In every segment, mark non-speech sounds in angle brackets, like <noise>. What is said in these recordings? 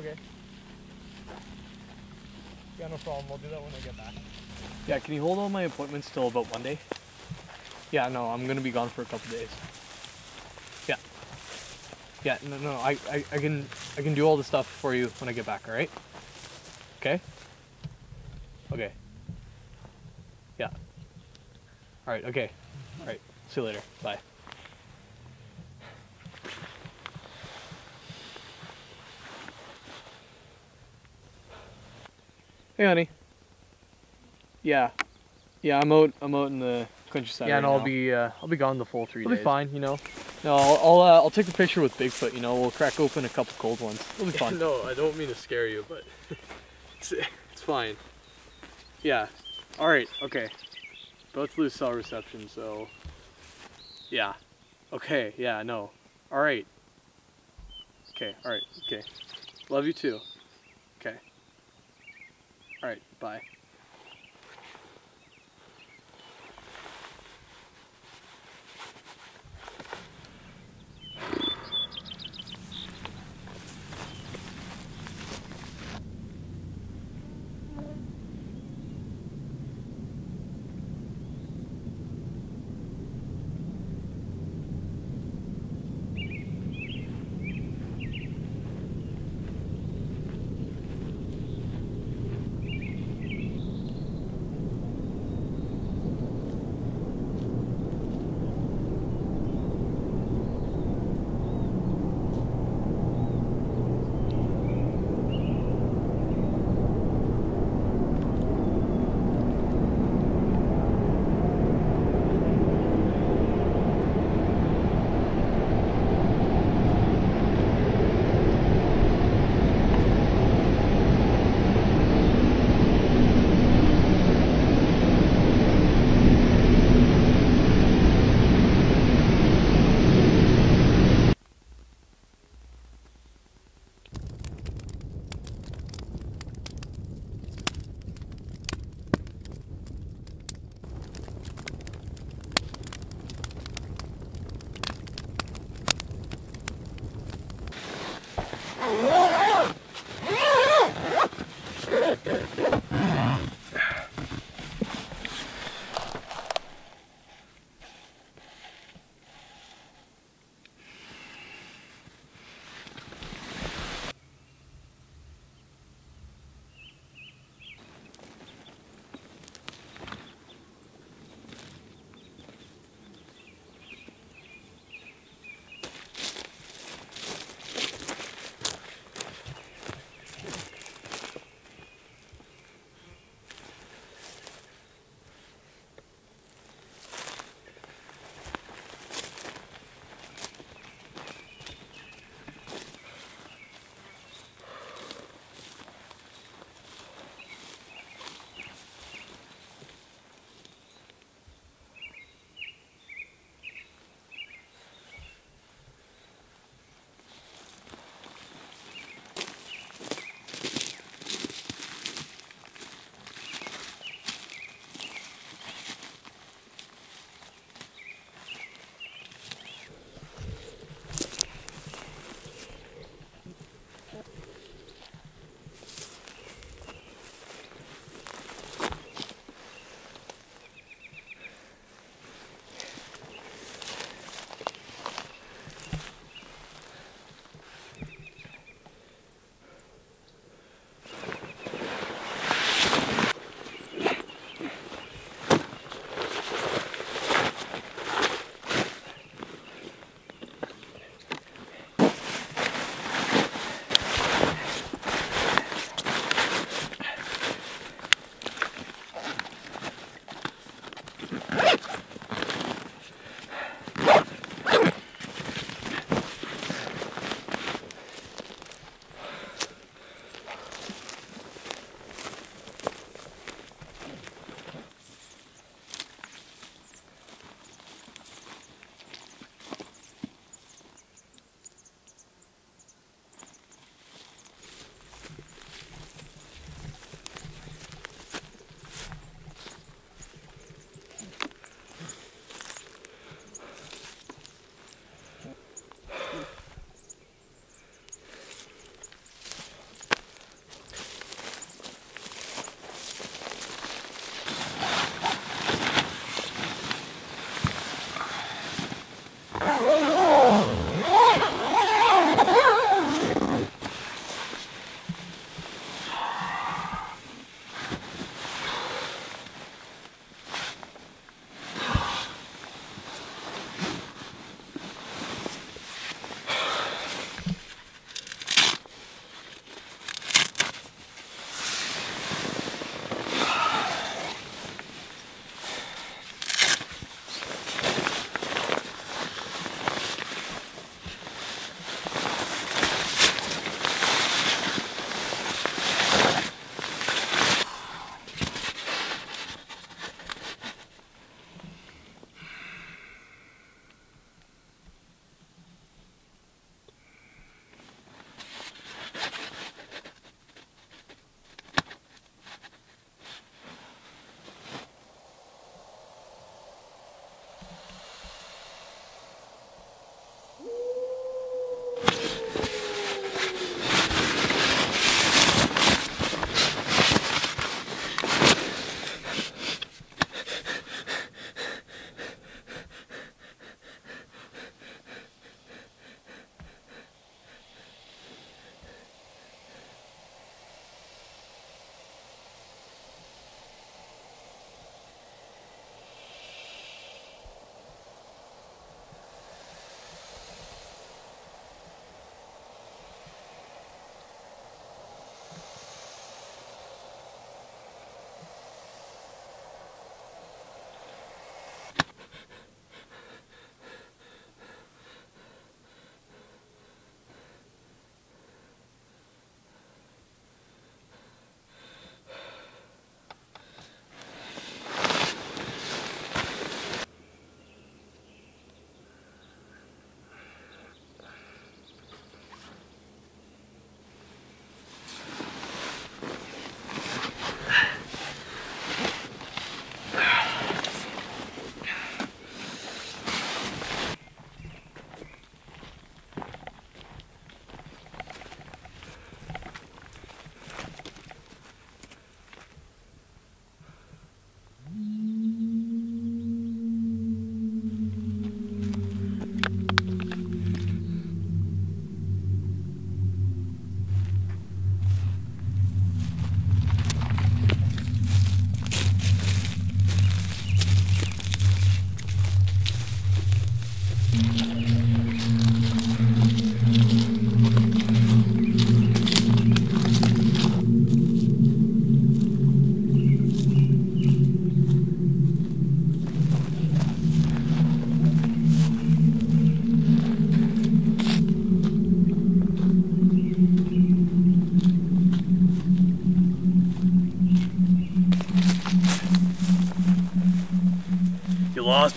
Okay. Yeah, no problem. We'll do that when I get back. Yeah, can you hold all my appointments till about Monday? Yeah, no, I'm gonna be gone for a couple days. Yeah. Yeah, no, no, I, I, I can, I can do all the stuff for you when I get back. All right. Okay. Okay. Yeah. All right. Okay. All right. See you later. Bye. Hey, honey. Yeah. Yeah, I'm out. I'm out in the countryside. yeah, right and I'll now. be uh, I'll be gone the full 3 I'll days. be fine. You know. No, I'll I'll, uh, I'll take the picture with Bigfoot. You know, we'll crack open a couple cold ones. It'll be <laughs> fun. no, I don't mean to scare you, but <laughs> It's, it's fine. Yeah. All right. Okay. Both lose cell reception, so. Yeah. Okay. Yeah. No. All right. Okay. All right. Okay. Love you too. Okay. All right. Bye.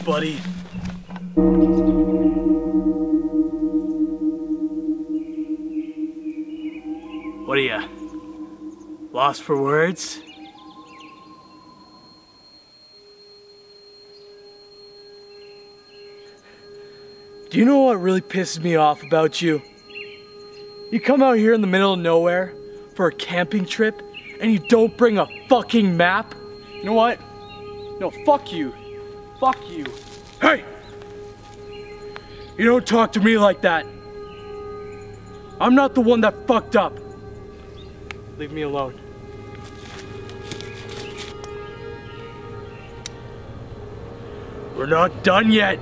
Buddy. What are you? Lost for words? Do you know what really pisses me off about you? You come out here in the middle of nowhere for a camping trip and you don't bring a fucking map? You know what? No, fuck you. Fuck you. Hey! You don't talk to me like that. I'm not the one that fucked up. Leave me alone. We're not done yet.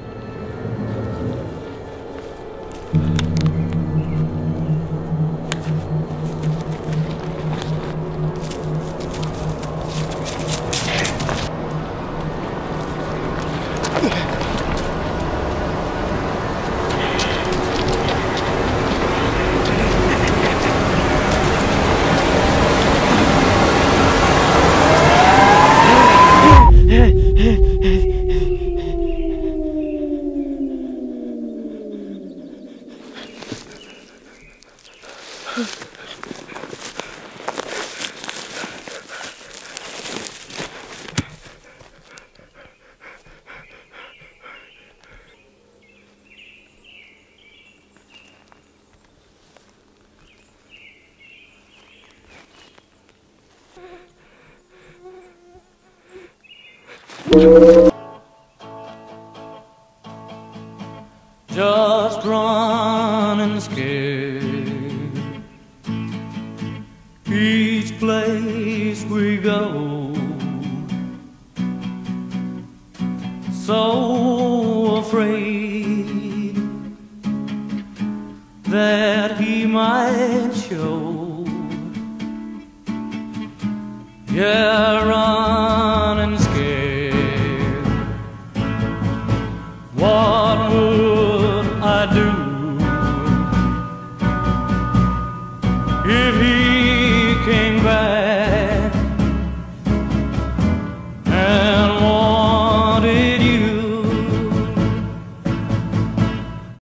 Just running scared. Each place we go, so afraid that he might show. Yeah, run.